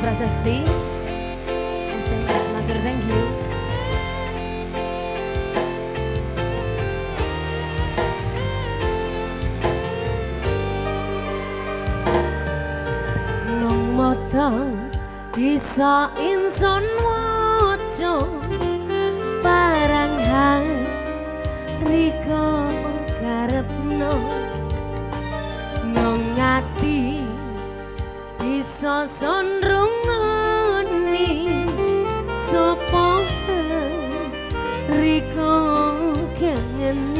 Prasasti. SMS Mager, thank you. Nong mata bisa inson wajo barang hariko karepno nong ngati bisa sonro Rico, can?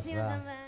是身份